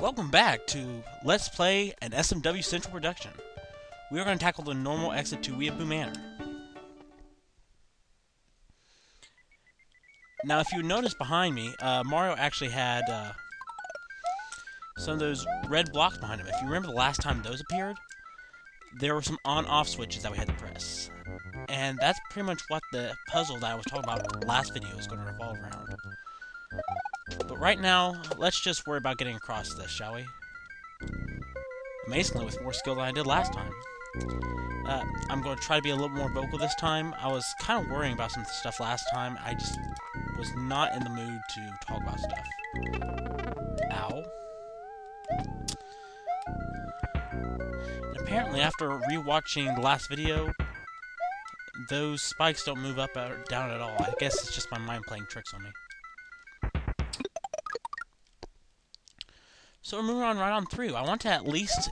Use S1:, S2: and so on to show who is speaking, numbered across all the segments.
S1: Welcome back to Let's Play an SMW Central production. We are going to tackle the normal exit to Weeaboo Manor. Now, if you notice behind me, uh, Mario actually had uh, some of those red blocks behind him. If you remember the last time those appeared, there were some on-off switches that we had to press. And that's pretty much what the puzzle that I was talking about last video is going to revolve around. But right now, let's just worry about getting across this, shall we? Amazingly, with more skill than I did last time. Uh, I'm going to try to be a little more vocal this time. I was kind of worrying about some stuff last time. I just was not in the mood to talk about stuff. Ow. And apparently, after rewatching the last video, those spikes don't move up or down at all. I guess it's just my mind playing tricks on me. So we're moving on right on through. I want to at least...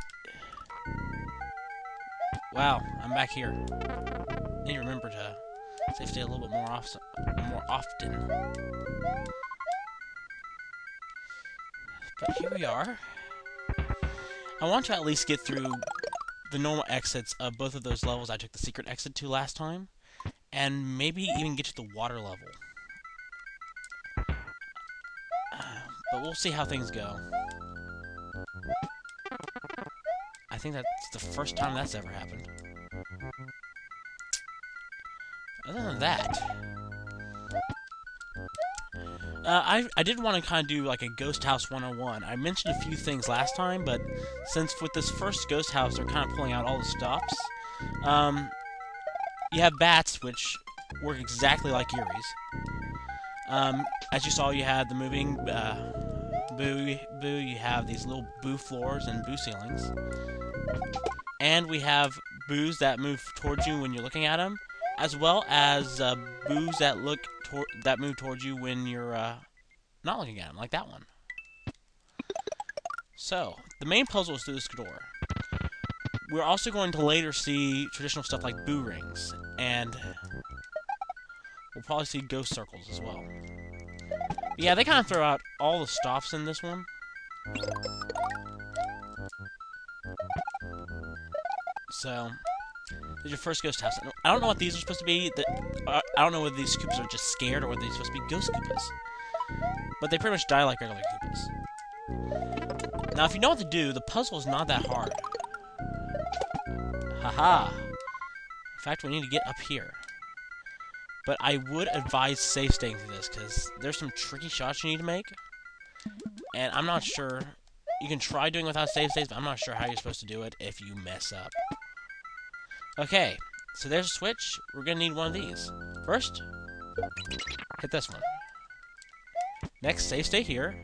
S1: Wow, I'm back here. Need to remember to state a little bit more, off more often. But here we are. I want to at least get through the normal exits of both of those levels I took the secret exit to last time. And maybe even get to the water level. But we'll see how things go. I think that's the first time that's ever happened. Other than that... Uh, I, I did want to kind of do like a Ghost House 101. I mentioned a few things last time, but since with this first Ghost House they're kind of pulling out all the stops, um, you have bats, which work exactly like Eeries. Um, as you saw, you had the moving uh, boo, boo. You have these little boo floors and boo ceilings. And we have boos that move towards you when you're looking at them, as well as uh, boos that look that move towards you when you're uh, not looking at them, like that one. So, the main puzzle is through this door. We're also going to later see traditional stuff like boo rings, and we'll probably see ghost circles as well. Yeah, they kind of throw out all the stops in this one. So, there's your first ghost house. I don't know what these are supposed to be. I don't know whether these Koopas are just scared or whether they're supposed to be ghost Koopas. But they pretty much die like regular Koopas. Now, if you know what to do, the puzzle is not that hard. Haha. In fact, we need to get up here. But I would advise safe staying through this, because there's some tricky shots you need to make. And I'm not sure... You can try doing without save states, but I'm not sure how you're supposed to do it if you mess up. Okay, so there's a switch. We're gonna need one of these. First, hit this one. Next, save state here.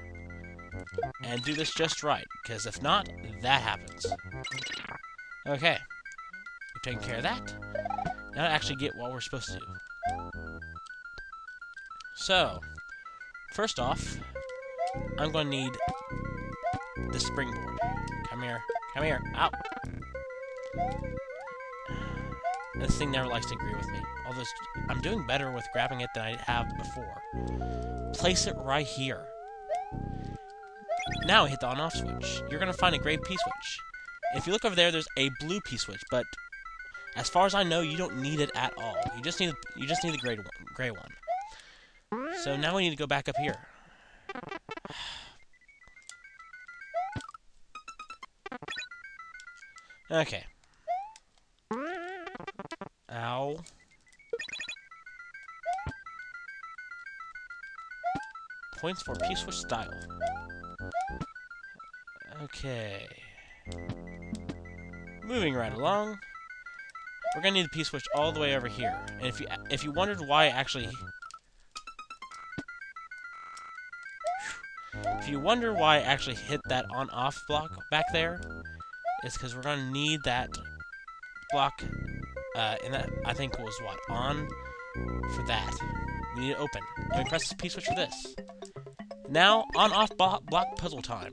S1: And do this just right, because if not, that happens. Okay. We've care of that. Now to actually get what we're supposed to do. So, first off, I'm going to need the springboard. Come here. Come here. Out. This thing never likes to agree with me. Although I'm doing better with grabbing it than I have before. Place it right here. Now hit the on-off switch. You're going to find a gray P-switch. If you look over there, there's a blue P-switch, but as far as I know, you don't need it at all. You just need you just need the gray one. Gray one. So now we need to go back up here. Okay. Ow. Points for P-switch style. Okay. Moving right along. We're gonna need the P-switch all the way over here. And if you if you wondered why actually if you wonder why I actually hit that on-off block back there, it's because we're gonna need that block uh, and that, I think, was, what, on for that. We need to open. And we press the P-switch for this. Now, on-off block puzzle time.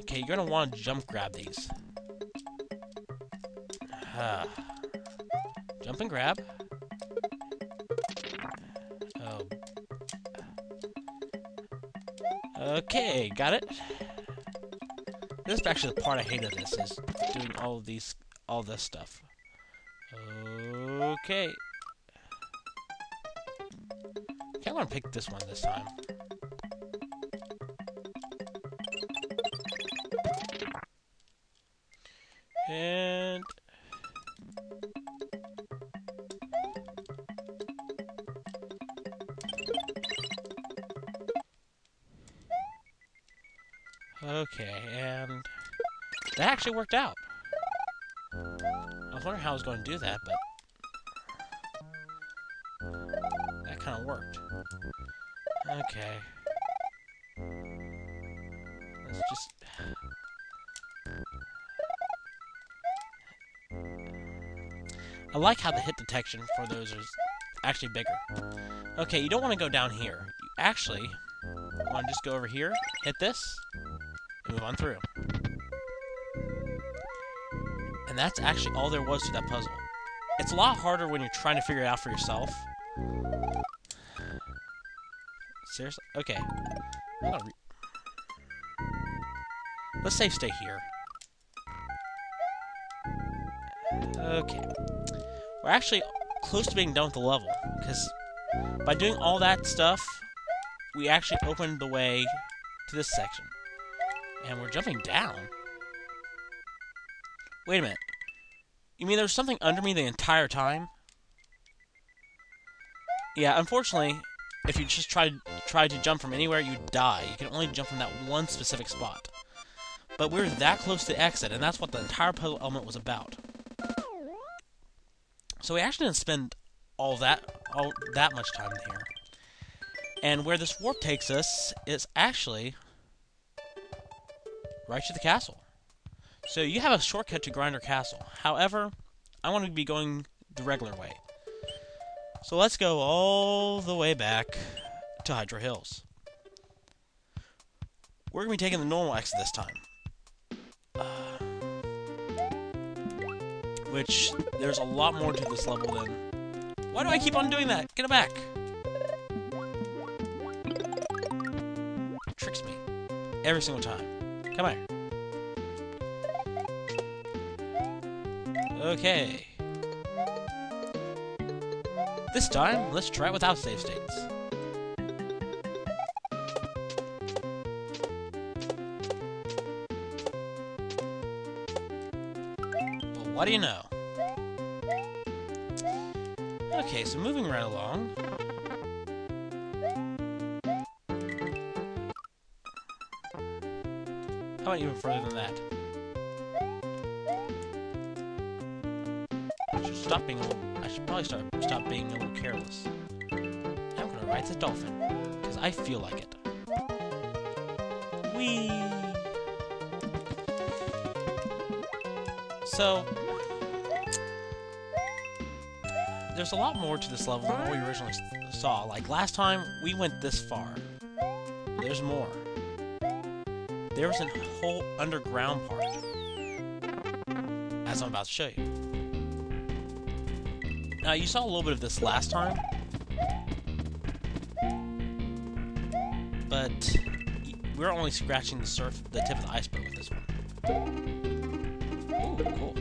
S1: Okay, you're gonna want to jump grab these. Uh, jump and grab. Oh. Okay, got it. This is actually the part I hate of this, is doing all of these, all this stuff. Okay. Okay, I'm gonna pick this one this time. And... that actually worked out. I was wondering how I was going to do that, but that kind of worked. Okay. Let's just... I like how the hit detection for those is actually bigger. Okay, you don't want to go down here. You actually want to just go over here, hit this, and move on through. And that's actually all there was to that puzzle. It's a lot harder when you're trying to figure it out for yourself. Seriously? Okay. Let's save stay here. Okay. We're actually close to being done with the level, because by doing all that stuff, we actually opened the way to this section. And we're jumping down? Wait a minute. You mean there was something under me the entire time? Yeah, unfortunately, if you just try, try to jump from anywhere, you die. You can only jump from that one specific spot. But we're that close to exit, and that's what the entire puzzle element was about. So we actually didn't spend all that all that much time here. And where this warp takes us is actually right to the castle. So you have a shortcut to Grinder Castle. However, I want to be going the regular way. So let's go all the way back to Hydro Hills. We're going to be taking the normal exit this time. Uh, which, there's a lot more to this level than... Why do I keep on doing that? Get it back! tricks me. Every single time. Come here. Okay. This time, let's try it without save states. Well, what do you know? Okay, so moving right along. How about even further than that? Stop being a little, I should probably start stop being a little careless. I'm gonna ride the dolphin, because I feel like it. Whee! So, there's a lot more to this level than what we originally saw. Like, last time, we went this far. There's more there was a whole underground part, as I'm about to show you. Now, you saw a little bit of this last time, but we're only scratching the surf, the tip of the iceberg with this one. Ooh, cool.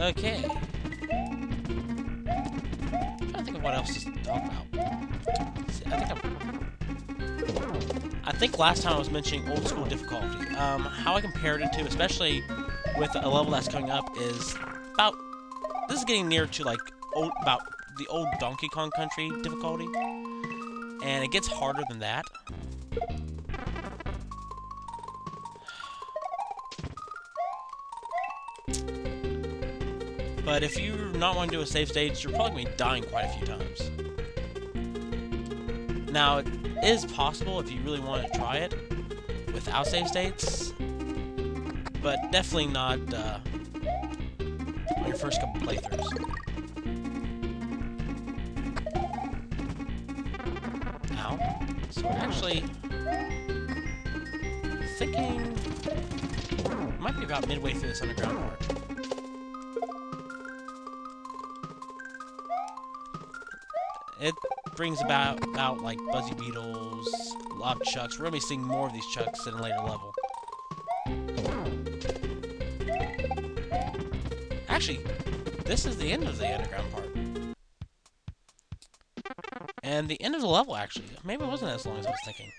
S1: Okay. I'm trying to think of what else to talk about. I think I'm I think last time I was mentioning old school difficulty. Um, how I compared it to, especially with a level that's coming up, is getting near to like old, about the old Donkey Kong Country difficulty, and it gets harder than that. But if you're not wanting to do a safe stage, you're probably going to be dying quite a few times. Now, it is possible if you really want to try it without save states, but definitely not uh, your first couple playthroughs. Now, so we're actually thinking might be about midway through this underground part. It brings about, about like Buzzy Beetles, Lava Chucks. We're gonna be seeing more of these Chucks in a later level. Actually, this is the end of the underground part. And the end of the level, actually. Maybe it wasn't as long as I was thinking.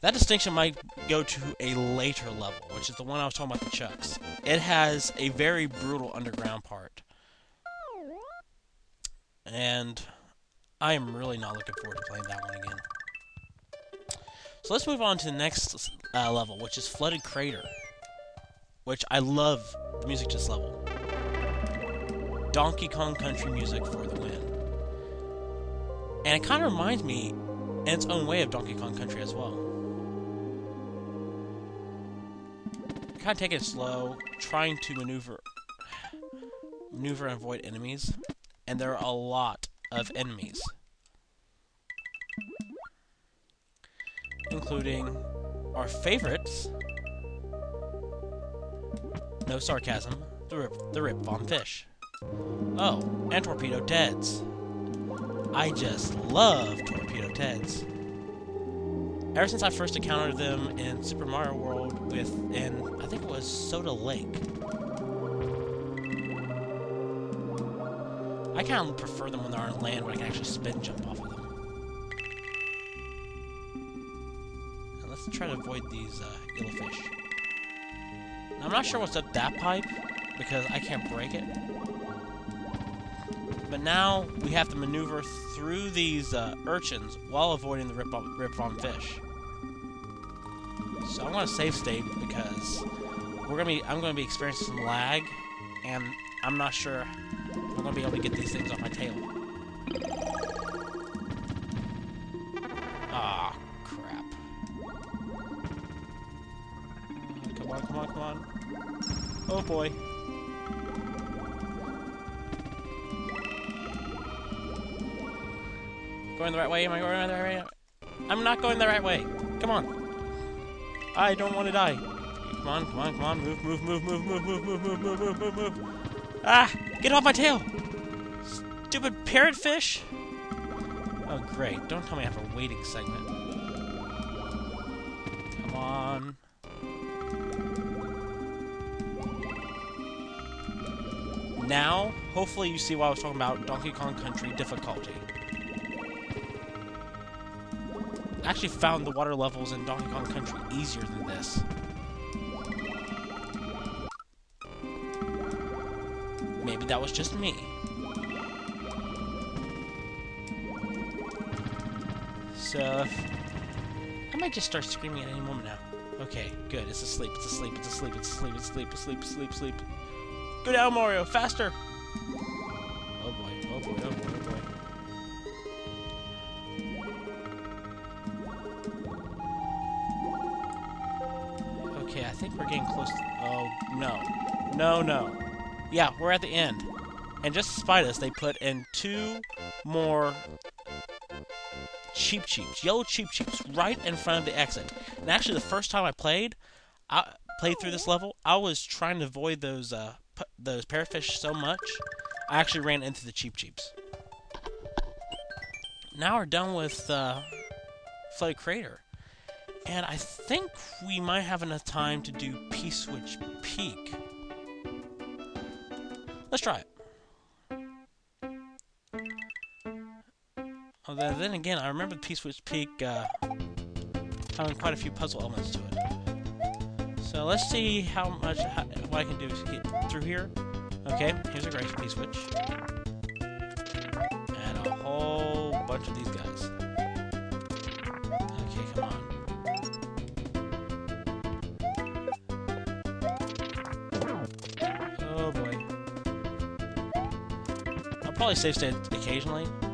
S1: That distinction might go to a later level, which is the one I was talking about the Chucks. It has a very brutal underground part. And I am really not looking forward to playing that one again. So let's move on to the next uh, level, which is Flooded Crater. Which I love the music to this level. Donkey Kong Country music for the win. And it kind of reminds me, in its own way, of Donkey Kong Country as well. Kind of taking it slow, trying to maneuver, maneuver and avoid enemies, and there are a lot of enemies, including our favorites. No sarcasm. The Rip, the Rip Van Fish. Oh, and Torpedo Teds. I just love Torpedo Teds. Ever since I first encountered them in Super Mario World with, in, I think it was Soda Lake. I kind of prefer them when they're on land where I can actually spin jump off of them. Let's try to avoid these uh, yellowfish. Now, I'm not sure what's up that pipe, because I can't break it. But now we have to maneuver through these uh, urchins while avoiding the rip, rip on fish. So I want to save state because we're gonna be I'm gonna be experiencing some lag, and I'm not sure I'm gonna be able to get these things off my tail. Ah, crap. Come on, come on, come on. Oh boy. Going the right way? Am I going the right way? I'm not going the right way. Come on. I don't want to die. Come on, come on, come on. Move, move, move, move, move, move, move, move, move, move, move, move. Ah! Get off my tail! Stupid parrotfish! Oh, great. Don't tell me I have a waiting segment. Come on. Now, hopefully you see what I was talking about Donkey Kong Country difficulty. Actually found the water levels in Donkey Kong Country easier than this. Maybe that was just me. So, I might just start screaming at any moment now. Okay, good. It's asleep. It's asleep. It's asleep. It's asleep. It's asleep. It's asleep. Asleep. Sleep. Go down, Mario. Faster. Oh boy. Oh boy. Oh no. No. Yeah, we're at the end. And just to spite us, they put in two more Cheep Cheeps, yellow Cheep Cheeps, right in front of the exit. And actually, the first time I played, I played through this level, I was trying to avoid those uh, those parrotfish so much, I actually ran into the Cheep Cheeps. Now we're done with uh, Flooded Crater. And I think we might have enough time to do P-Switch Peak. Let's try it. Although then again, I remember the P-Switch Peak uh, having quite a few puzzle elements to it. So let's see how much how, what I can do to get through here. Okay, here's a great P-Switch. And a whole bunch of these guys. probably safe to occasionally.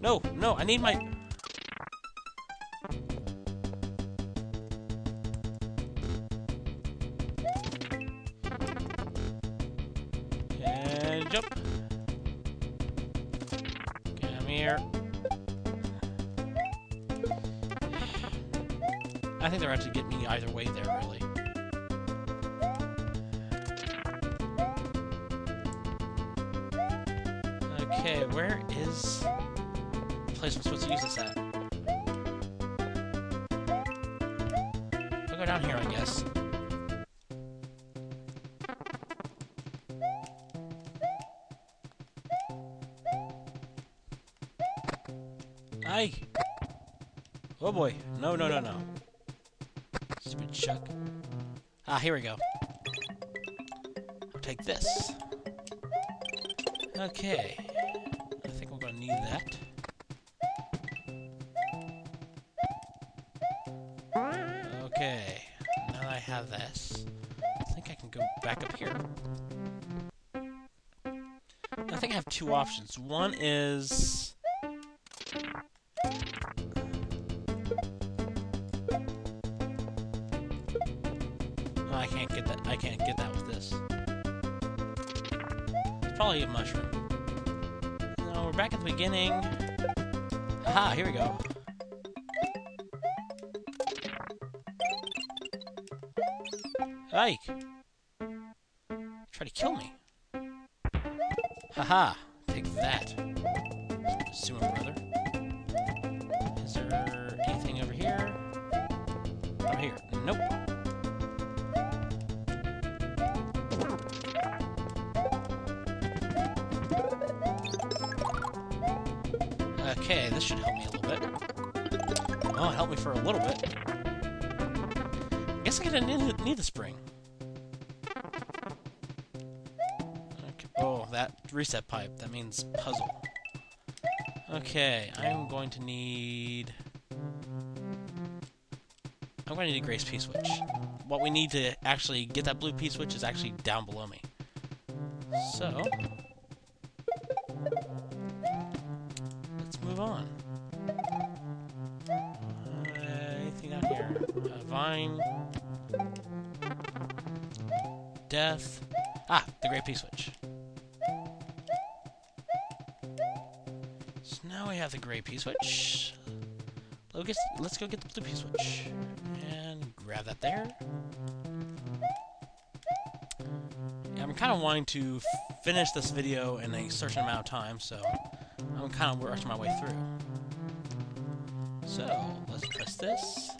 S1: No, no, I need my... Go down here, I guess. Aye! Oh boy. No, no, no, no. Stupid Chuck. Ah, here we go. I'll take this. Okay. I think I have two options. One is... Oh, I can't get that. I can't get that with this. It's probably a mushroom. No, we're back at the beginning. Aha, here we go. Ike! Try to kill me. Haha, take that. Sumo brother. Is there anything over here? Over here. Nope. Okay, this should help me a little bit. Oh, it helped me for a little bit. I guess I didn't need, need the spring. Reset pipe. That means puzzle. Okay, I'm going to need... I'm going to need a Grace P-switch. What we need to actually get that blue P-switch is actually down below me. So... Let's move on. Anything out here? Uh, vine. Death. Ah, the Great P-switch. Have the gray P-switch. Let's, let's go get the blue P-switch. And grab that there. Yeah, I'm kind of wanting to finish this video in a certain amount of time, so I'm kind of rushing my way through. So, let's press this.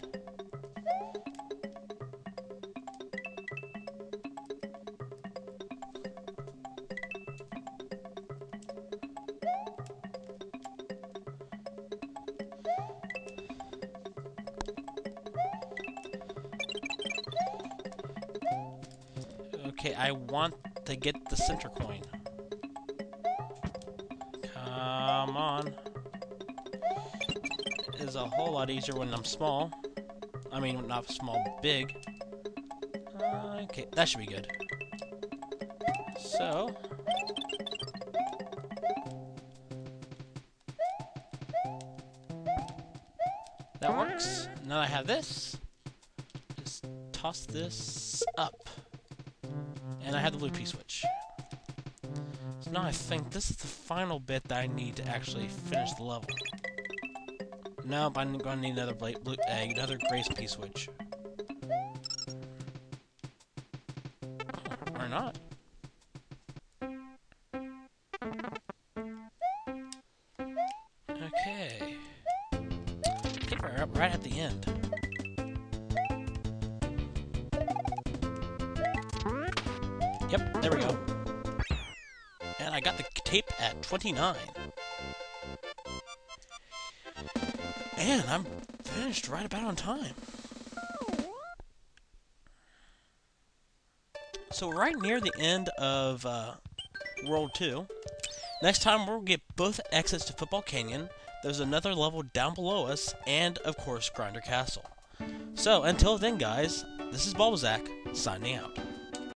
S1: Okay, I want to get the center coin. Come on. It is a whole lot easier when I'm small. I mean, not small, big. Okay, that should be good. So... That works. Now I have this, just toss this up. And I have the blue P-switch. So now I think this is the final bit that I need to actually finish the level. Nope, I'm gonna need another blue, uh, another Grace P-switch. Or not. Okay. I think we're right at the end. Yep, there we go. And I got the tape at 29. And I'm finished right about on time. So right near the end of uh, World 2. Next time we'll get both exits to Football Canyon. There's another level down below us, and of course Grinder Castle. So until then guys, this is Bulbazak, signing out.